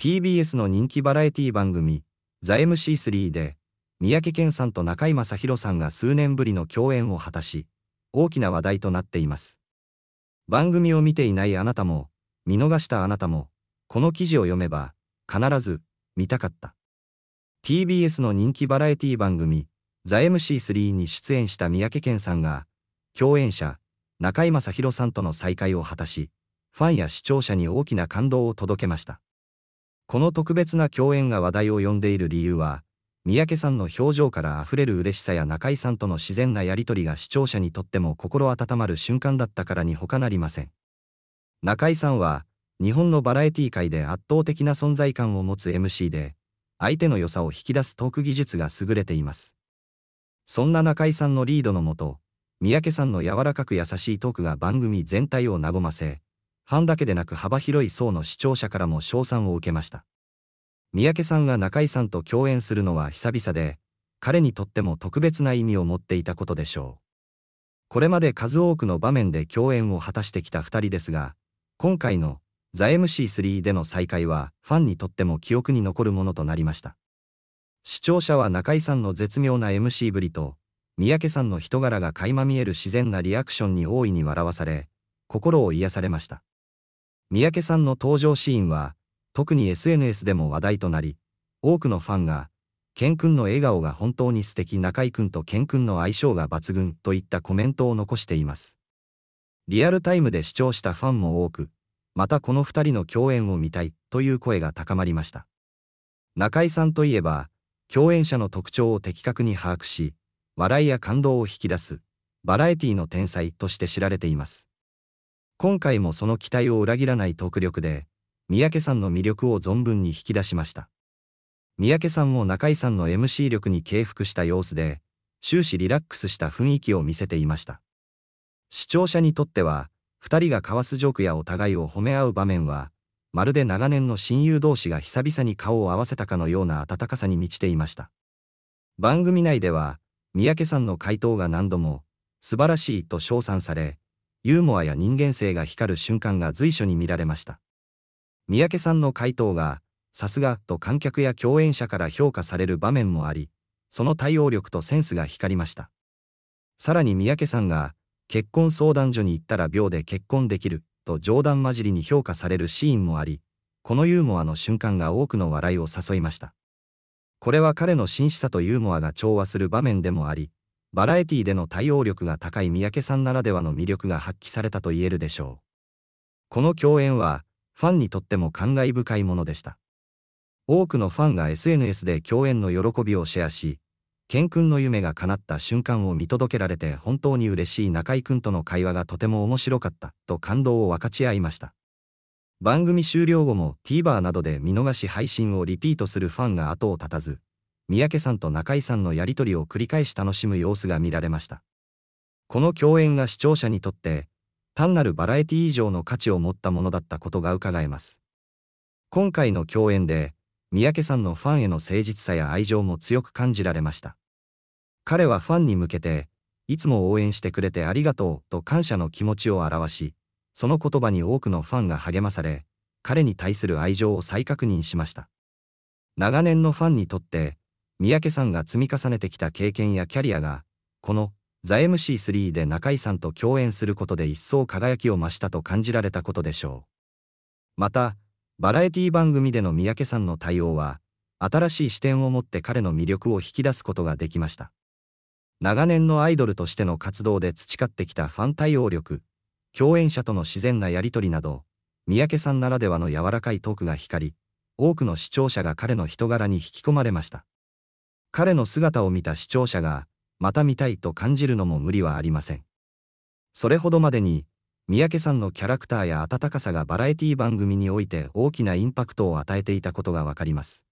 TBS の人気バラエティ番組、ザ MC3 で、三宅健さんと中居正広さんが数年ぶりの共演を果たし、大きな話題となっています。番組を見ていないあなたも、見逃したあなたも、この記事を読めば、必ず、見たかった。TBS の人気バラエティ番組、ザ MC3 に出演した三宅健さんが、共演者、中居正広さんとの再会を果たし、ファンや視聴者に大きな感動を届けました。この特別な共演が話題を呼んでいる理由は、三宅さんの表情から溢れる嬉しさや中井さんとの自然なやりとりが視聴者にとっても心温まる瞬間だったからに他なりません。中井さんは、日本のバラエティ界で圧倒的な存在感を持つ MC で、相手の良さを引き出すトーク技術が優れています。そんな中井さんのリードのもと、三宅さんの柔らかく優しいトークが番組全体を和ませ、ファンだけでなく幅広い層の視聴者からも称賛を受けました。三宅さんが中井さんと共演するのは久々で、彼にとっても特別な意味を持っていたことでしょう。これまで数多くの場面で共演を果たしてきた二人ですが、今回のザ MC3 での再会はファンにとっても記憶に残るものとなりました。視聴者は中井さんの絶妙な MC ぶりと、三宅さんの人柄が垣間見える自然なリアクションに大いに笑わされ、心を癒されました。三宅さんの登場シーンは、特に SNS でも話題となり、多くのファンが、ケン君の笑顔が本当に素敵中井君とケン君の相性が抜群といったコメントを残しています。リアルタイムで視聴したファンも多く、またこの二人の共演を見たいという声が高まりました。中井さんといえば、共演者の特徴を的確に把握し、笑いや感動を引き出す、バラエティの天才として知られています。今回もその期待を裏切らないトーク力で、三宅さんの魅力を存分に引き出しました。三宅さんも中井さんの MC 力に敬服した様子で、終始リラックスした雰囲気を見せていました。視聴者にとっては、二人が交わすジョークやお互いを褒め合う場面は、まるで長年の親友同士が久々に顔を合わせたかのような温かさに満ちていました。番組内では、三宅さんの回答が何度も、素晴らしいと称賛され、ユーモアや人間性が光る瞬間が随所に見られました。三宅さんの回答が、さすがと観客や共演者から評価される場面もあり、その対応力とセンスが光りました。さらに三宅さんが、結婚相談所に行ったら秒で結婚できる、と冗談交じりに評価されるシーンもあり、このユーモアの瞬間が多くの笑いを誘いました。これは彼の真摯さとユーモアが調和する場面でもあり、バラエティでの対応力が高い三宅さんならではの魅力が発揮されたと言えるでしょう。この共演は、ファンにとっても感慨深いものでした。多くのファンが SNS で共演の喜びをシェアし、ケン君の夢が叶った瞬間を見届けられて本当に嬉しい中井君との会話がとても面白かったと感動を分かち合いました。番組終了後も TVer などで見逃し配信をリピートするファンが後を絶たず、三宅さんと中井さんのやりとりを繰り返し楽しむ様子が見られました。この共演が視聴者にとって、単なるバラエティ以上の価値を持ったものだったことが伺えます。今回の共演で、三宅さんのファンへの誠実さや愛情も強く感じられました。彼はファンに向けて、いつも応援してくれてありがとうと感謝の気持ちを表し、その言葉に多くのファンが励まされ、彼に対する愛情を再確認しました。長年のファンにとって、三宅さんが積み重ねてきた経験やキャリアが、このザ MC3 で中井さんと共演することで一層輝きを増したと感じられたことでしょう。また、バラエティ番組での三宅さんの対応は、新しい視点を持って彼の魅力を引き出すことができました。長年のアイドルとしての活動で培ってきたファン対応力、共演者との自然なやりとりなど、三宅さんならではの柔らかいトークが光り、多くの視聴者が彼の人柄に引き込まれました。彼の姿を見た視聴者が、また見たいと感じるのも無理はありません。それほどまでに、三宅さんのキャラクターや温かさがバラエティ番組において大きなインパクトを与えていたことがわかります。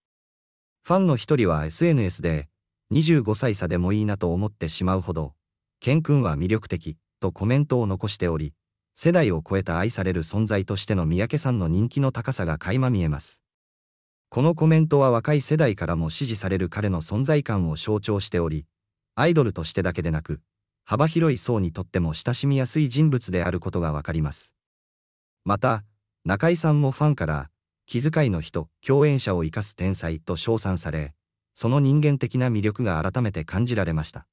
ファンの一人は SNS で、25歳差でもいいなと思ってしまうほど、ケン君は魅力的、とコメントを残しており、世代を超えた愛される存在としての三宅さんの人気の高さが垣間見えます。このコメントは若い世代からも支持される彼の存在感を象徴しており、アイドルとしてだけでなく、幅広い層にとっても親しみやすい人物であることがわかります。また、中井さんもファンから、気遣いの人、共演者を生かす天才と称賛され、その人間的な魅力が改めて感じられました。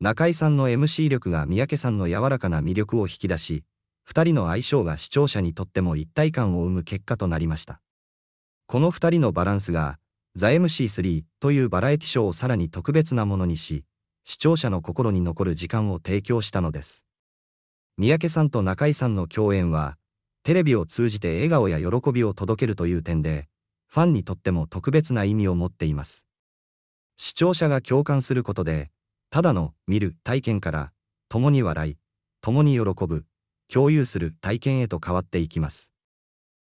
中井さんの MC 力が三宅さんの柔らかな魅力を引き出し、二人の相性が視聴者にとっても一体感を生む結果となりました。この二人のバランスが、ザ MC3 というバラエティショーをさらに特別なものにし、視聴者の心に残る時間を提供したのです。三宅さんと中井さんの共演は、テレビを通じて笑顔や喜びを届けるという点で、ファンにとっても特別な意味を持っています。視聴者が共感することで、ただの見る体験から、共に笑い、共に喜ぶ、共有する体験へと変わっていきます。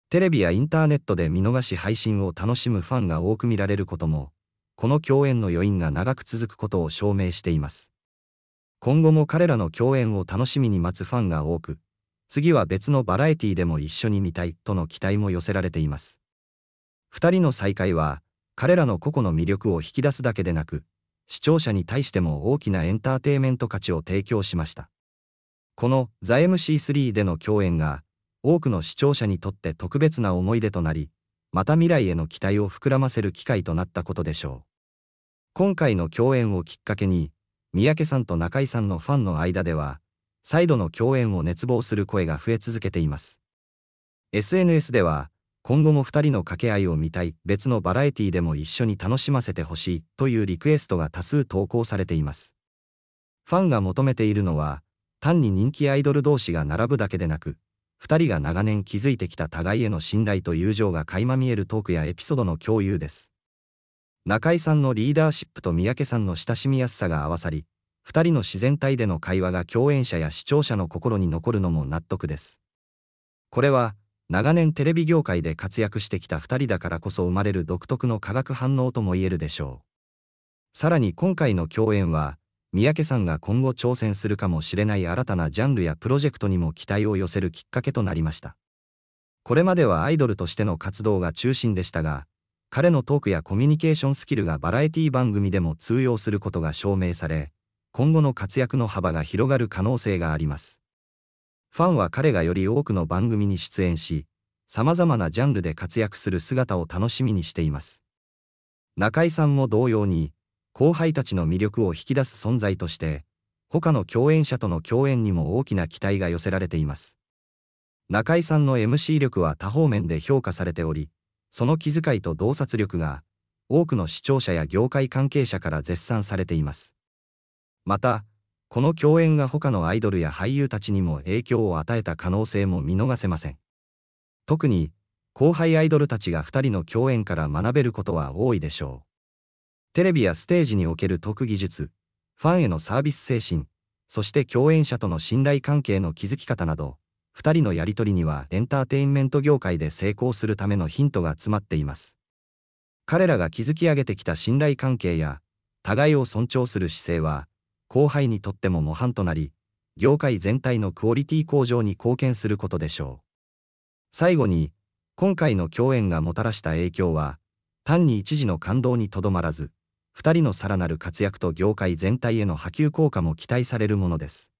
テレビやインターネットで見逃し配信を楽しむファンが多く見られることも、この共演の余韻が長く続くことを証明しています。今後も彼らの共演を楽しみに待つファンが多く、次は別のバラエティでも一緒に見たいとの期待も寄せられています。二人の再会は、彼らの個々の魅力を引き出すだけでなく、視聴者に対しても大きなエンターテイメント価値を提供しました。このザ MC3 での共演が多くの視聴者にとって特別な思い出となり、また未来への期待を膨らませる機会となったことでしょう。今回の共演をきっかけに、三宅さんと中井さんのファンの間では、再度の共演を熱望する声が増え続けています。SNS では、今後も2人の掛け合いを見たい別のバラエティでも一緒に楽しませてほしいというリクエストが多数投稿されています。ファンが求めているのは、単に人気アイドル同士が並ぶだけでなく、2人が長年築いてきた互いへの信頼と友情が垣間見えるトークやエピソードの共有です。中井さんのリーダーシップと三宅さんの親しみやすさが合わさり、2人の自然体での会話が共演者や視聴者の心に残るのも納得です。これは、長年テレビ業界で活躍してきた2人だからこそ生まれる独特の化学反応とも言えるでしょう。さらに今回の共演は、三宅さんが今後挑戦するかもしれない新たなジャンルやプロジェクトにも期待を寄せるきっかけとなりました。これまではアイドルとしての活動が中心でしたが、彼のトークやコミュニケーションスキルがバラエティ番組でも通用することが証明され、今後の活躍の幅が広がる可能性があります。ファンは彼がより多くの番組に出演し、様々なジャンルで活躍する姿を楽しみにしています。中井さんも同様に、後輩たちの魅力を引き出す存在として、他の共演者との共演にも大きな期待が寄せられています。中井さんの MC 力は多方面で評価されており、その気遣いと洞察力が、多くの視聴者や業界関係者から絶賛されています。また、この共演が他のアイドルや俳優たちにも影響を与えた可能性も見逃せません。特に、後輩アイドルたちが2人の共演から学べることは多いでしょう。テレビやステージにおける特技術、ファンへのサービス精神、そして共演者との信頼関係の築き方など、2人のやりとりにはエンターテインメント業界で成功するためのヒントが詰まっています。彼らが築き上げてきた信頼関係や、互いを尊重する姿勢は、後輩にとっても模範となり、業界全体のクオリティ向上に貢献することでしょう。最後に、今回の共演がもたらした影響は、単に一時の感動にとどまらず、2人のさらなる活躍と業界全体への波及効果も期待されるものです。